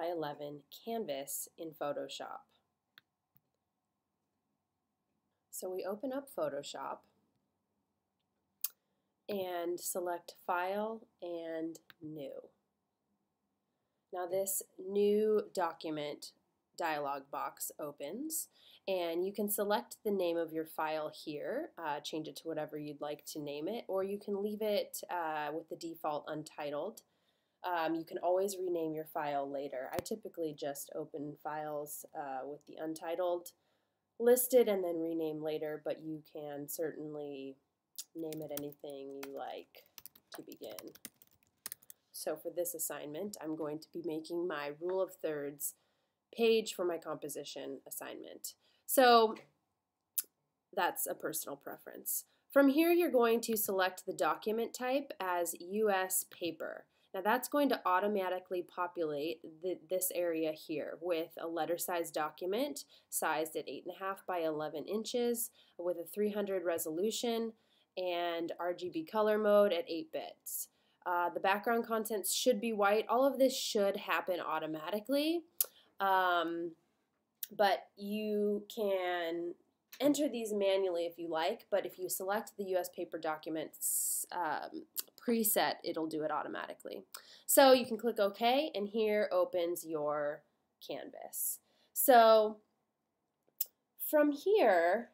by 11 canvas in Photoshop. So we open up Photoshop and select File and New. Now this new document dialog box opens and you can select the name of your file here, uh, change it to whatever you'd like to name it, or you can leave it uh, with the default untitled. Um, you can always rename your file later. I typically just open files uh, with the untitled listed and then rename later, but you can certainly name it anything you like to begin. So for this assignment, I'm going to be making my rule of thirds page for my composition assignment. So that's a personal preference. From here, you're going to select the document type as US paper. Now that's going to automatically populate the, this area here with a letter size document sized at 8.5 by 11 inches with a 300 resolution and RGB color mode at 8 bits. Uh, the background contents should be white. All of this should happen automatically, um, but you can enter these manually if you like, but if you select the US paper documents um, preset, it'll do it automatically. So you can click OK, and here opens your canvas. So from here,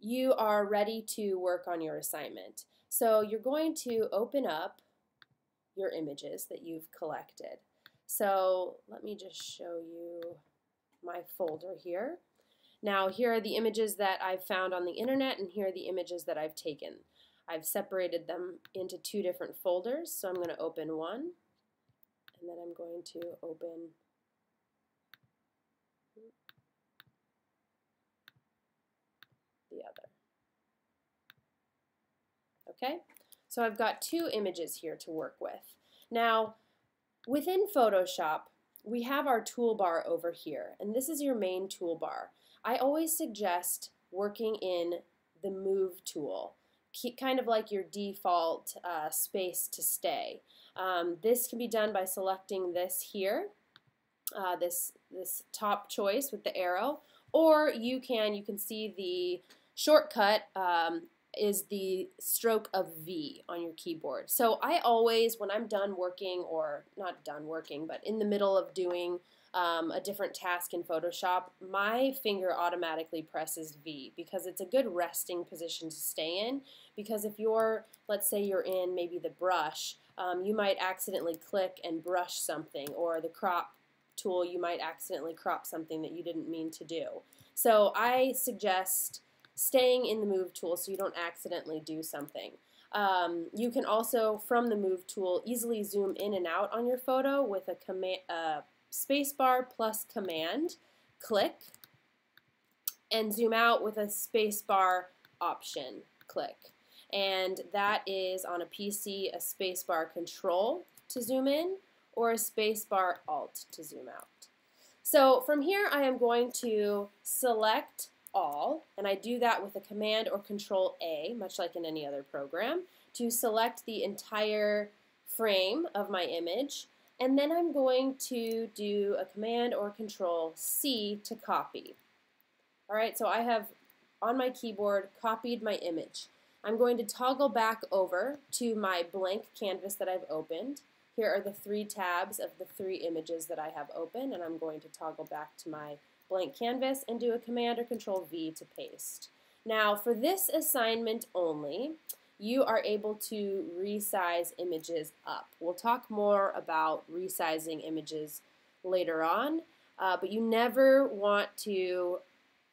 you are ready to work on your assignment. So you're going to open up your images that you've collected. So let me just show you my folder here. Now here are the images that I've found on the internet and here are the images that I've taken. I've separated them into two different folders, so I'm going to open one and then I'm going to open the other. Okay, so I've got two images here to work with. Now, within Photoshop, we have our toolbar over here, and this is your main toolbar. I always suggest working in the Move tool, kind of like your default uh, space to stay. Um, this can be done by selecting this here, uh, this, this top choice with the arrow, or you can, you can see the shortcut um, is the stroke of V on your keyboard. So I always, when I'm done working, or not done working, but in the middle of doing um, a different task in Photoshop, my finger automatically presses V because it's a good resting position to stay in. Because if you're, let's say you're in maybe the brush, um, you might accidentally click and brush something, or the crop tool, you might accidentally crop something that you didn't mean to do. So I suggest staying in the move tool so you don't accidentally do something. Um, you can also, from the move tool, easily zoom in and out on your photo with a command, uh, spacebar plus command, click, and zoom out with a spacebar option, click. And that is on a PC a spacebar control to zoom in or a spacebar alt to zoom out. So from here I am going to select all, and I do that with a command or control A, much like in any other program, to select the entire frame of my image, and then I'm going to do a command or control C to copy. Alright, so I have on my keyboard copied my image. I'm going to toggle back over to my blank canvas that I've opened. Here are the three tabs of the three images that I have open, and I'm going to toggle back to my blank canvas and do a Command or Control V to paste. Now for this assignment only, you are able to resize images up. We'll talk more about resizing images later on, uh, but you never want to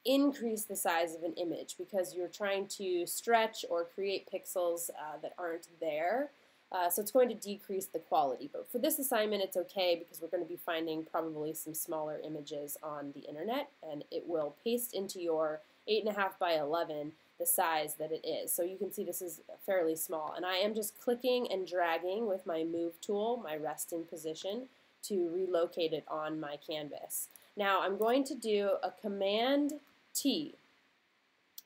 increase the size of an image because you're trying to stretch or create pixels uh, that aren't there. Uh, so it's going to decrease the quality. But for this assignment, it's okay because we're going to be finding probably some smaller images on the internet, and it will paste into your 8.5 by 11 the size that it is. So you can see this is fairly small. And I am just clicking and dragging with my move tool, my resting position, to relocate it on my canvas. Now I'm going to do a Command T,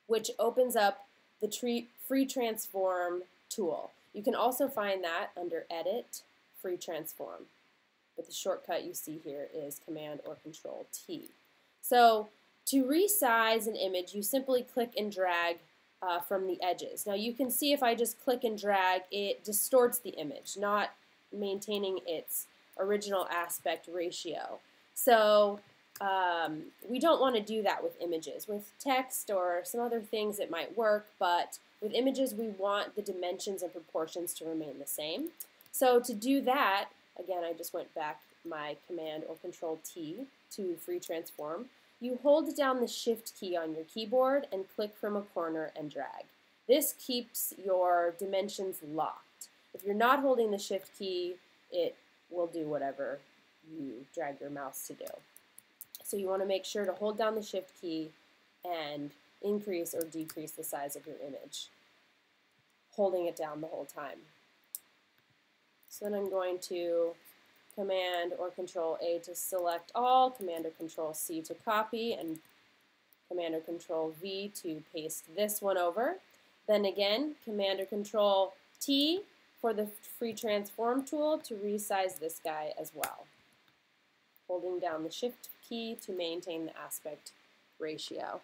which opens up the free transform tool. You can also find that under Edit, Free Transform. but the shortcut you see here is Command or Control T. So to resize an image, you simply click and drag uh, from the edges. Now you can see if I just click and drag, it distorts the image, not maintaining its original aspect ratio. So um, we don't want to do that with images. With text or some other things it might work, but with images we want the dimensions and proportions to remain the same. So to do that, again I just went back my Command or Control T to free transform. You hold down the Shift key on your keyboard and click from a corner and drag. This keeps your dimensions locked. If you're not holding the Shift key, it will do whatever you drag your mouse to do. So you want to make sure to hold down the Shift key and increase or decrease the size of your image, holding it down the whole time. So then I'm going to Command or Control A to select all, Command or Control C to copy, and Command or Control V to paste this one over. Then again, Command or Control T for the free transform tool to resize this guy as well. Holding down the Shift key to maintain the aspect ratio.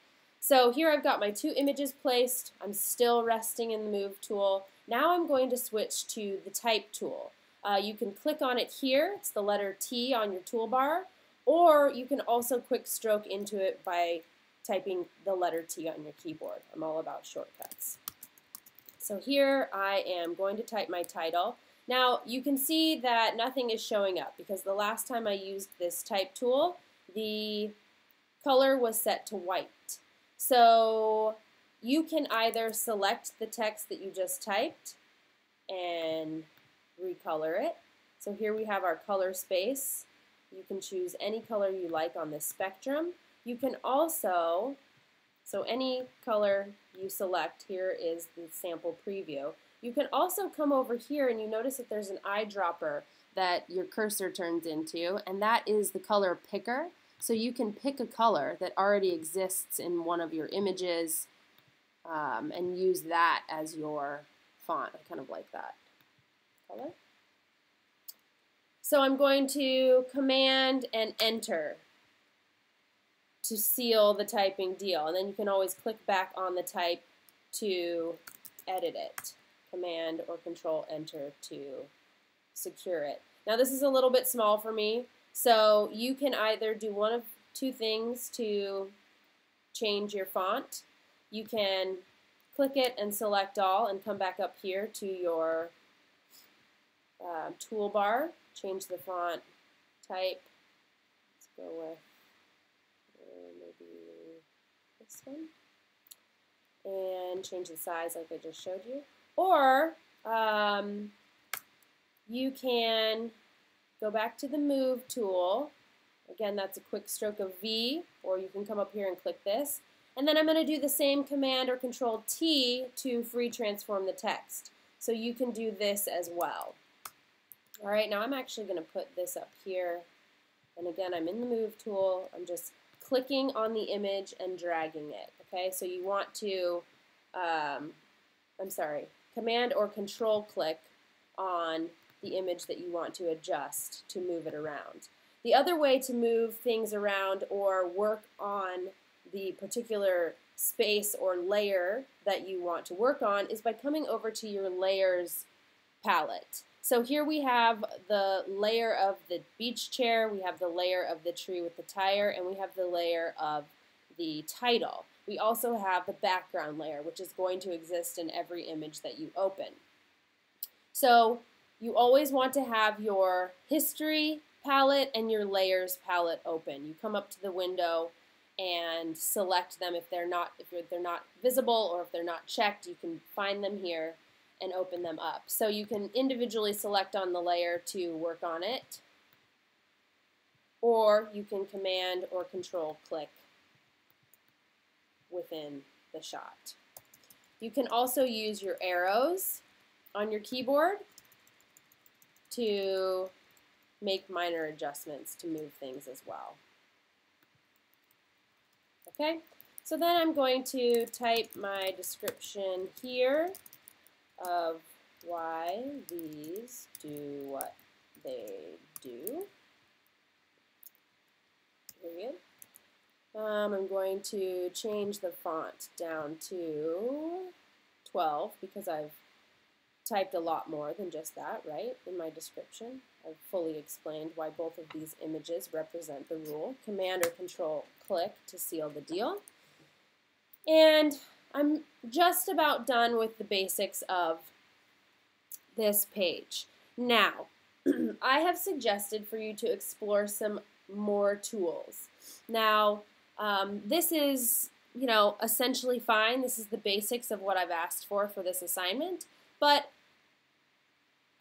So here I've got my two images placed. I'm still resting in the Move tool. Now I'm going to switch to the Type tool. Uh, you can click on it here, it's the letter T on your toolbar, or you can also quick stroke into it by typing the letter T on your keyboard. I'm all about shortcuts. So here I am going to type my title. Now you can see that nothing is showing up because the last time I used this type tool, the color was set to white. So you can either select the text that you just typed and recolor it. So here we have our color space. You can choose any color you like on this spectrum. You can also, so any color you select, here is the sample preview. You can also come over here and you notice that there's an eyedropper that your cursor turns into, and that is the color picker. So you can pick a color that already exists in one of your images um, and use that as your font. I kind of like that color. So I'm going to command and enter to seal the typing deal. And then you can always click back on the type to edit it. Command or control enter to secure it. Now this is a little bit small for me, so you can either do one of two things to change your font. You can click it and select all and come back up here to your uh, toolbar, change the font type. Let's go with uh, maybe this one. And change the size like I just showed you. Or um, you can go back to the Move tool. Again, that's a quick stroke of V, or you can come up here and click this. And then I'm going to do the same command or control T to free transform the text. So you can do this as well. All right, now I'm actually going to put this up here. And again, I'm in the Move tool. I'm just clicking on the image and dragging it. Okay, so you want to, um, I'm sorry, Command or Control click on the image that you want to adjust to move it around. The other way to move things around or work on the particular space or layer that you want to work on is by coming over to your layers palette. So here we have the layer of the beach chair, we have the layer of the tree with the tire, and we have the layer of the title. We also have the background layer, which is going to exist in every image that you open. So you always want to have your history palette and your layers palette open. You come up to the window and select them if they're not if they're not visible or if they're not checked. You can find them here and open them up. So you can individually select on the layer to work on it, or you can command or control click within the shot. You can also use your arrows on your keyboard to make minor adjustments to move things as well. Okay, so then I'm going to type my description here of why these do what they do. Period. Um, I'm going to change the font down to 12 because I've typed a lot more than just that, right, in my description. I've fully explained why both of these images represent the rule. Command or Control click to seal the deal. And I'm just about done with the basics of this page. Now, I have suggested for you to explore some more tools. Now, um, this is, you know, essentially fine. This is the basics of what I've asked for for this assignment, but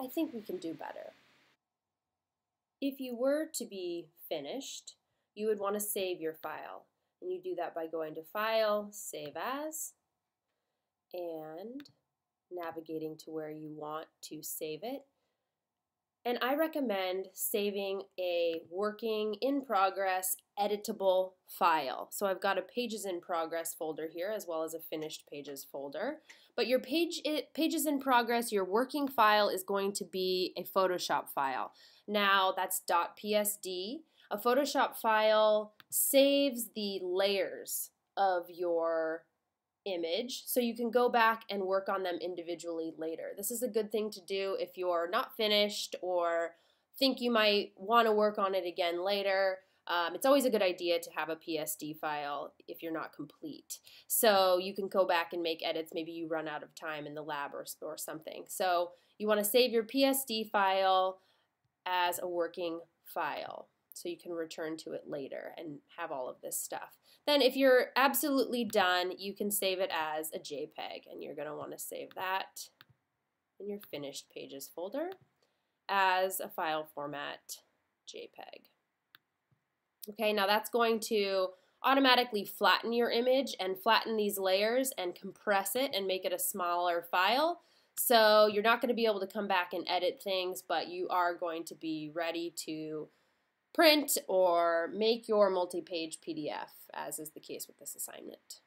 I think we can do better. If you were to be finished, you would want to save your file. And you do that by going to File, Save As, and navigating to where you want to save it. And I recommend saving a working in progress editable file. So I've got a pages in progress folder here as well as a finished pages folder. But your page it, pages in progress, your working file is going to be a Photoshop file. Now that's .psd. A Photoshop file saves the layers of your image so you can go back and work on them individually later. This is a good thing to do if you're not finished or think you might want to work on it again later. Um, it's always a good idea to have a PSD file if you're not complete. So you can go back and make edits. Maybe you run out of time in the lab or, or something. So you want to save your PSD file as a working file so you can return to it later and have all of this stuff. Then if you're absolutely done, you can save it as a JPEG and you're going to want to save that in your finished pages folder as a file format JPEG. Okay, now that's going to automatically flatten your image and flatten these layers and compress it and make it a smaller file. So you're not going to be able to come back and edit things, but you are going to be ready to print or make your multi-page PDF, as is the case with this assignment.